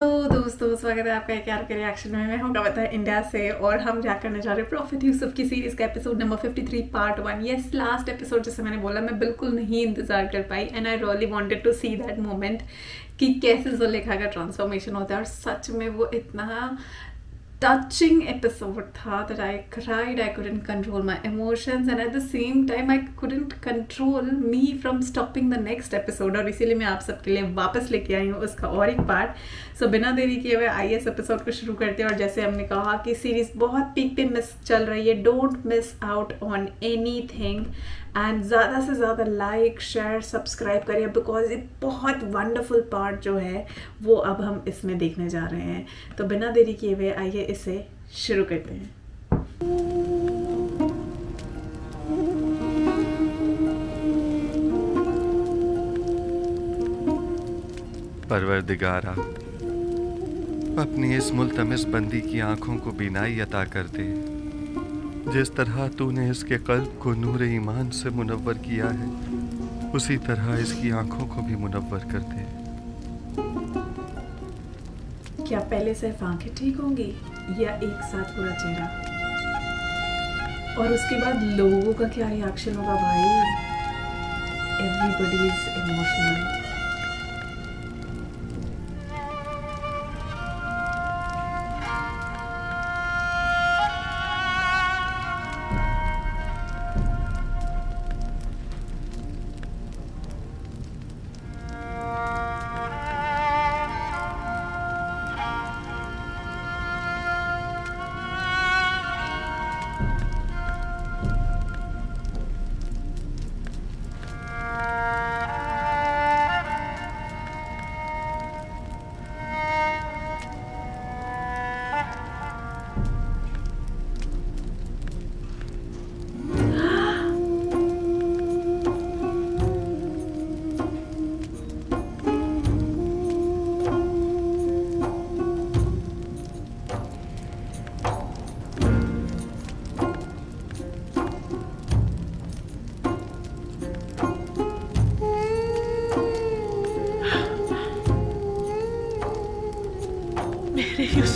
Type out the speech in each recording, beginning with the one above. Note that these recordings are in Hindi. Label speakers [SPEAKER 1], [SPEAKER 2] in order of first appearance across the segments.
[SPEAKER 1] तो दोस्तों स्वागत है आपका एक यार के रिएक्शन में मैं हूँ। कविता इंडिया से और हम क्या करने जा रहे हैं प्रॉफिट यूसुफ की सीरीज़ का episode number 53 part one yes last episode जैसे मैंने बोला, मैं बिल्कुल नहीं इंतज़ार कर पाई and I really wanted to see that moment कि कैसे जुलेखा का ट्रांसफॉर्मेशन होता है। और सच में वो इतना touching episode tha that I cried. I couldn't control my emotions, and at the same time, I couldn't control me from stopping the next episode. और इसीलिए मैं आप सबके लिए वापस लेके आई हूँ उसका और एक पार्ट सो so, बिना देरी किए हुए आइए इस एपिसोड को शुरू करते हैं और जैसे हमने कहा कि सीरीज़ बहुत पीक पे मिस चल रही है don't miss out on anything and ज़्यादा से ज़्यादा लाइक शेयर सब्सक्राइब करिए बिकॉज़ ये बहुत वंडरफुल पार्ट जो है वो अब हम इसमें देखने जा रहे हैं तो बिना देरी किए हुए आइए इसे शुरू करते हैं।
[SPEAKER 2] परवरदिगारा, अपनी इस मुलतमस बंदी की आँखों को बिनाई अता कर दे जिस तरह तूने इसके कल्ब को नूर ईमान से मुनवर किया है, उसी तरह इसकी आँखों को भी मुनवर कर दे
[SPEAKER 1] क्या पहले सिर्फ़ आँखें ठीक होंगी या एक साथ पूरा चेहरा? और उसके बाद लोगों का क्या रिएक्शन होगा भाई? Everybody is emotional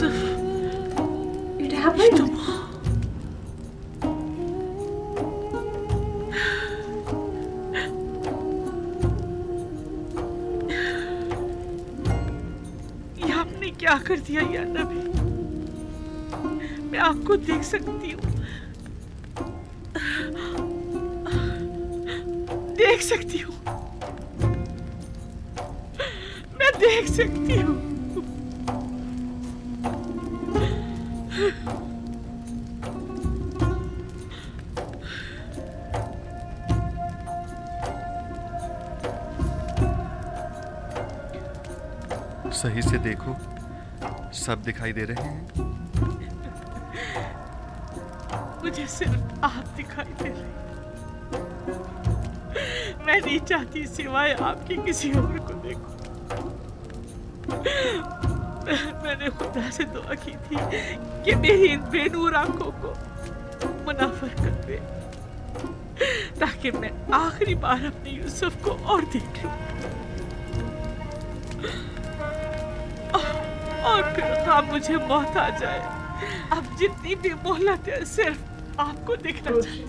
[SPEAKER 3] Yusuf.
[SPEAKER 1] It happened.
[SPEAKER 3] ये आपने क्या कर दिया यार नबी मैं आपको देख सकती हूँ
[SPEAKER 2] सही से देखो। सब दिखाई दे रहे हैं।
[SPEAKER 3] मुझे सिर्फ़ आप दिखाई दे रहे मैं नहीं चाहती सिवाय आपकी किसी और को देखो। मैंने खुदा से दुआ की थी कि मेरी इन बेनूर आँखों को मुनाफर कर दे, ताकि मैं आखिरी बार अपने यूसुफ को और देख लूँ। और फिर हाँ मुझे मौत आ जाए। अब जितनी भी मोहलत है सिर्फ़ आपको दिखना चाहिए।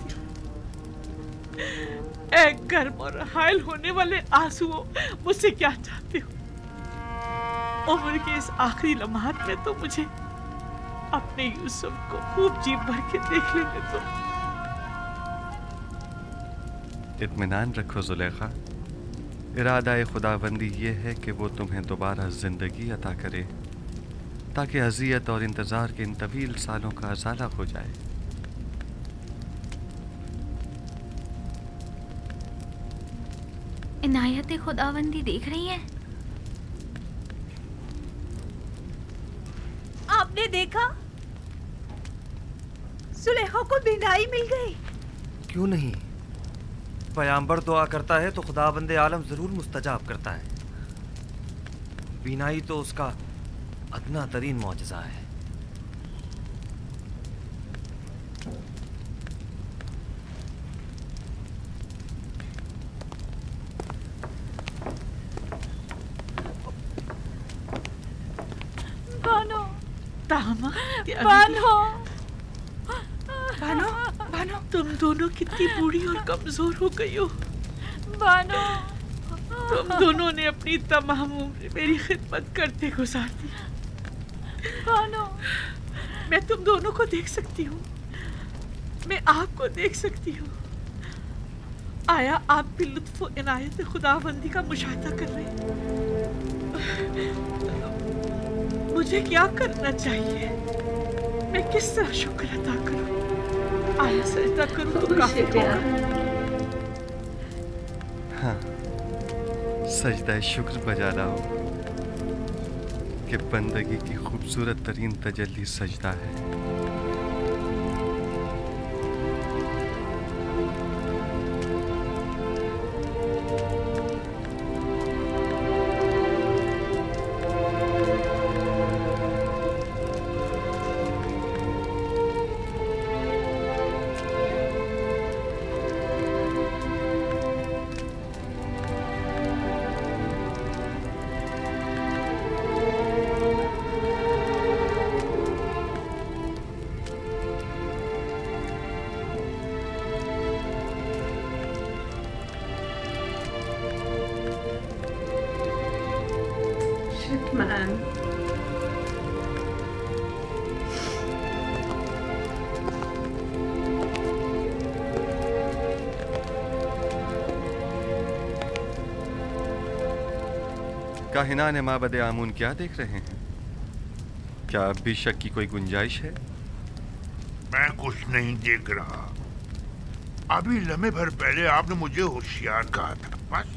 [SPEAKER 3] एक गर्म और हायल होने वाले आंसुओं मुझसे क्या चाहते हो? उम्र के इस आखिरी लम्हात में तो मुझे अपने यूसुफ को खूब जी भर के देख लेने दो।
[SPEAKER 2] इत्मीनान रखो जुलेखा। इरादा खुदाबंदी ये है कि वो तुम्हें दोबारा ज़िंदगी अता करे ताकि अजियत और इंतज़ार के इन तवील सालों का अजाला हो जाए।
[SPEAKER 4] इनायत खुदाबंदी देख रही है?
[SPEAKER 5] आपने देखा? सुलेखा को बिनाई मिल गई।
[SPEAKER 6] क्यों नहीं? पयाम्बर दुआ करता है तो खुदा बंदे आलम ज़रूर मुस्तजाब करता है। बीनाई तो उसका अदना तरीन मुआजा है।
[SPEAKER 5] बानो बानो।
[SPEAKER 3] बानो बानो तुम दोनों कितनी बूढ़ी और कमज़ोर हो गई हो।
[SPEAKER 5] बानो
[SPEAKER 3] तुम दोनों ने अपनी तमाम उम्र मेरी खिदमत करते गुजार दी
[SPEAKER 5] बानो
[SPEAKER 3] मैं तुम दोनों को देख सकती हूँ। मैं आपको देख सकती हूँ। आया आप भी लुत्फ इनायत खुदाबंदी का मुशाहिदा कर रहे हैं। मुझे क्या करना चाहिए? मैं किस तरह शुक्र अदा करूँ? आया सजदा करूँ तो काफ़ी
[SPEAKER 2] हाँ सजदा शुक्र बजा लाओ कि बंदगी की खूबसूरत तरीन तजली सजदा है काहिनान माबद आमून क्या देख रहे हैं? क्या अब भी शक की कोई गुंजाइश है?
[SPEAKER 7] मैं कुछ नहीं देख रहा। अभी लम्हे भर पहले आपने मुझे होशियार कहा था बस।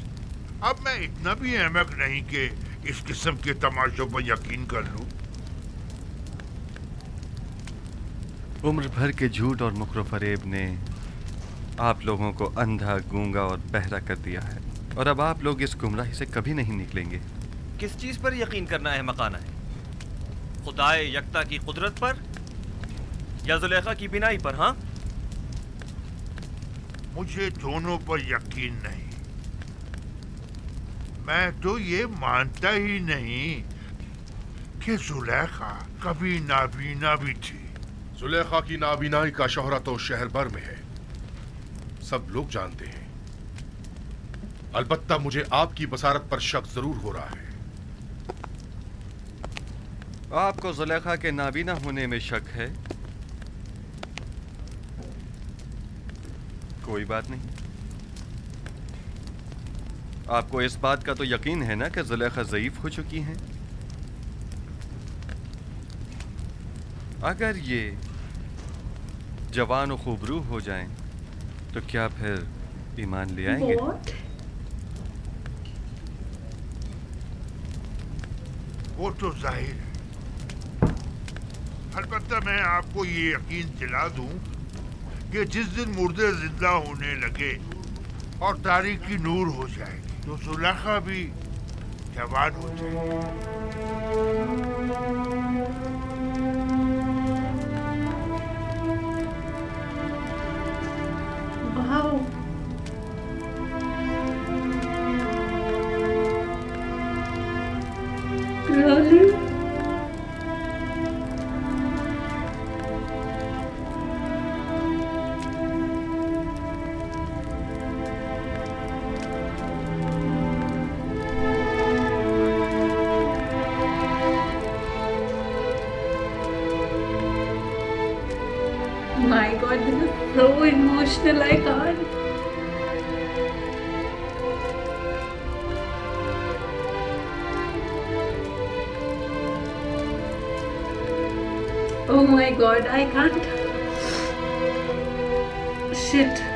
[SPEAKER 7] अब मैं इतना भी अहमक नहीं कि इस किस्म के तमाशों पर यकीन कर लूँ।
[SPEAKER 2] उम्र भर के झूठ और मुखर फरेब ने आप लोगों को अंधा गूँगा और बहरा कर दिया है। और अब आप लोग इस गुमराही से कभी नहीं निकलेंगे।
[SPEAKER 6] किस चीज़ पर यकीन करना है मकाना है? खुदाए यकता की कुदरत पर या जुलेखा की बिनाई पर हाँ?
[SPEAKER 7] मुझे दोनों पर यकीन नहीं। मैं तो ये मानता ही नहीं कि जुलेखा कभी नाबीना भी थी।
[SPEAKER 8] जुलेखा की नाबीनाई का शोहरा तो शहर भर में है। सब लोग जानते हैं। अलबत्ता मुझे आपकी बसारत पर शक ज़रूर हो रहा है।
[SPEAKER 2] आपको जुलेखा के नाबीना होने में शक है? कोई बात नहीं। आपको इस बात का तो यकीन है ना कि जुलेखा ज़यीफ हो चुकी हैं? अगर ये जवान और खूबरू हो जाएँ तो क्या फिर ईमान ले आएँगे?
[SPEAKER 1] What?
[SPEAKER 7] वो तो ज़ाहिर है। अलबत्ता मैं आपको ये यकीन दिला दूँ कि जिस दिन मुर्दे ज़िंदा होने लगे और तारीख की नूर हो जाएगी तो सुलखा भी जवान हो जाएगी।
[SPEAKER 1] So emotional, I can't. Oh my god, I can't. Shit.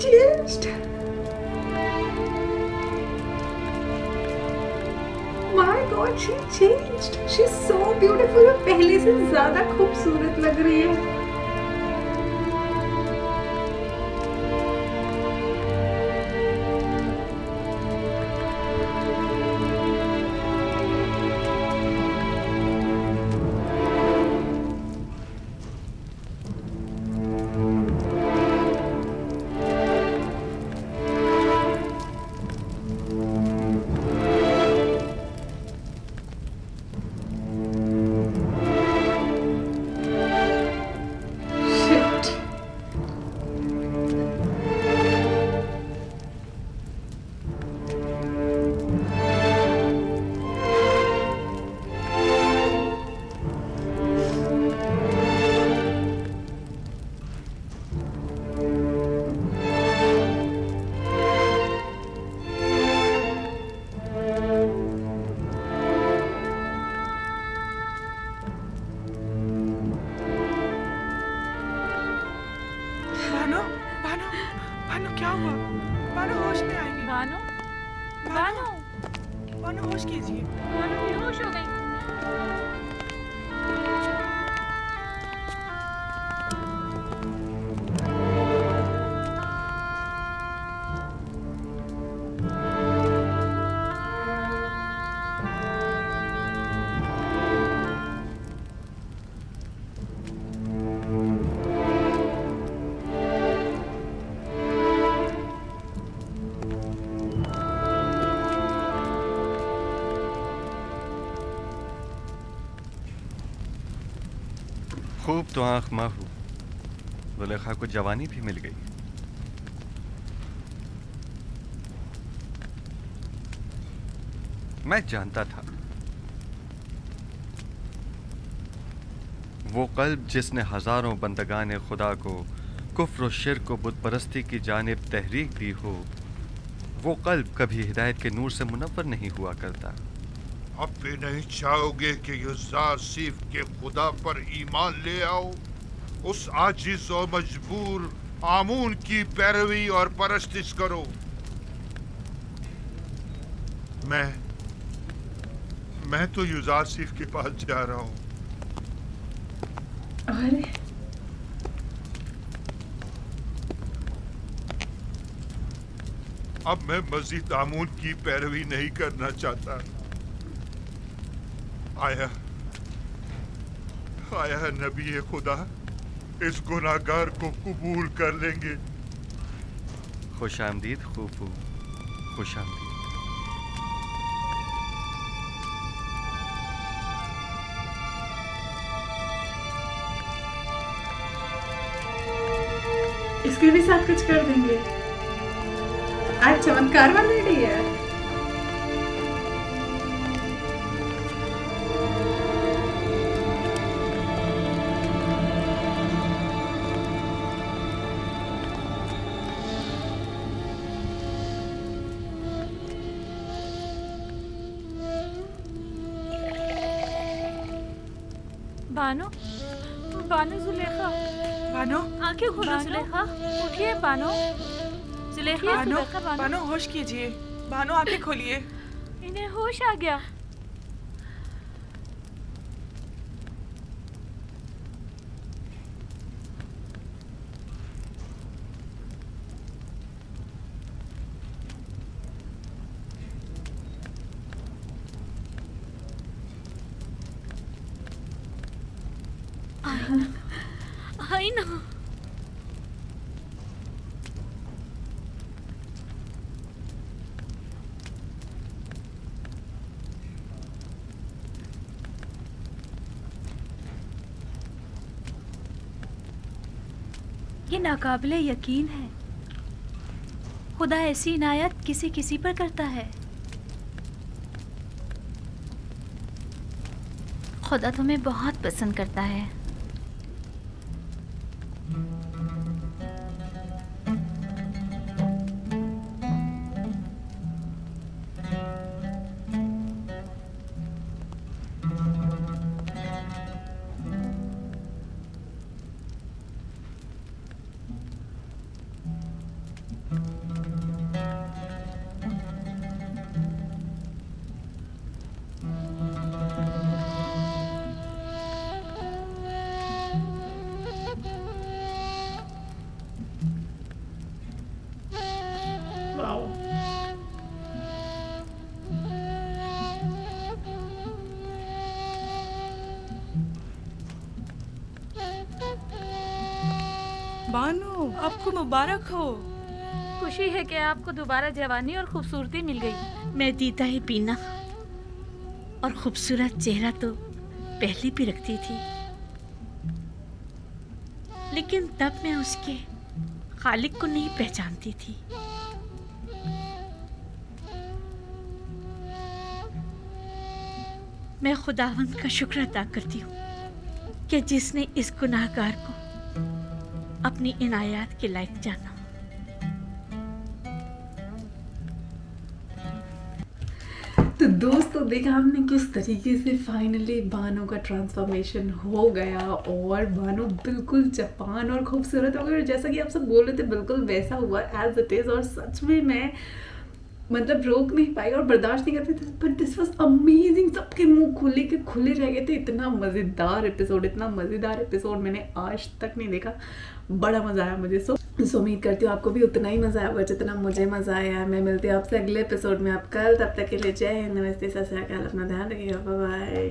[SPEAKER 1] She changed. My God, she changed. She's so beautiful. वो पहले से ज़्यादा खूबसूरत लग रही है
[SPEAKER 3] बानो बानो बानो क्या हुआ? बानो होश में आएगी।
[SPEAKER 5] बानो
[SPEAKER 3] बानो
[SPEAKER 5] बानो
[SPEAKER 3] बानो होश कीजिए।
[SPEAKER 5] बानो बेहोश हो गई।
[SPEAKER 2] खूब तो आँख माहू जुलेखा को जवानी भी मिल गई। मैं जानता था। वो कल्ब जिसने हज़ारों बंदगान खुदा को, कुफ्र शिर को बुत परस्ती की जानब तहरीक दी हो, वो कल्ब कभी हिदायत के नूर से मुनवर नहीं हुआ करता।
[SPEAKER 7] अब भी नहीं चाहोगे कि युजार सिर्फ़ के खुदा पर ईमान ले आओ? उस आजिज और मजबूर आमून की पैरवी और परस्तिश करो। मैं मैं तो युजार सिर्फ़ के पास जा रहा हूँ।
[SPEAKER 1] अरे।
[SPEAKER 7] अब मैं मजीद आमून की पैरवी नहीं करना चाहता। आया। आया नबी खुदा। इस गुनाहगार को कबूल कर लेंगे।
[SPEAKER 2] खुश आमदीद खूफू। खुश आमदीद।
[SPEAKER 1] इसके भी साथ कुछ कर देंगे। आज चमत्कार वाली है।
[SPEAKER 5] बानो बानो जुलेखा।
[SPEAKER 9] बानो
[SPEAKER 5] आँखें खोलो जुलेखा। उठिए बानो
[SPEAKER 9] बानो
[SPEAKER 5] जुलेखा बानो
[SPEAKER 9] बानो होश कीजिए। बानो आँखें खोलिए।
[SPEAKER 5] इन्हें होश आ गया। आई ना।
[SPEAKER 4] ये नाकाबिले यकीन है। खुदा ऐसी इनायत किसी किसी पर करता है। खुदा तुम्हें बहुत पसंद करता है।
[SPEAKER 9] बानो आपको मुबारक हो।
[SPEAKER 5] खुशी है कि आपको दोबारा जवानी और खूबसूरती मिल गई।
[SPEAKER 3] मैं दीदा ही पीना और खूबसूरत चेहरा तो पहले भी रखती थी। लेकिन तब मैं उसके खालिक को नहीं पहचानती थी। मैं खुदावंद का शुक्र अदा करती हूँ कि जिसने इस गुनाहगार को अपनी इनायात के लायक जाना।
[SPEAKER 1] तो दोस्तों, देखा हमने किस तरीके से फाइनली बानो का ट्रांसफॉर्मेशन हो गया और बानो बिल्कुल जापान और खूबसूरत हो गया और जैसा कि आप सब बोल रहे थे, बिल्कुल वैसा हुआ एज इट इज़ और सच में मैं मतलब रोक नहीं पाई और बर्दाश्त नहीं कर पाई बट दिस वॉज़ अमेजिंग सबके मुँह खुले के खुले रह गए थे। इतना मज़ेदार एपिसोड इतना मज़ेदार एपिसोड मैंने आज तक नहीं देखा। बड़ा मज़ा आया मुझे। सो सो उम्मीद करती हूँ आपको भी उतना ही मज़ा आया जितना मुझे मज़ा आया मैं मिलती हूँ आपसे अगले एपिसोड में। आप कल, तब तक के लिए जय हिंद। नमस्ते, सत अपना ध्यान रखिएगा। बाय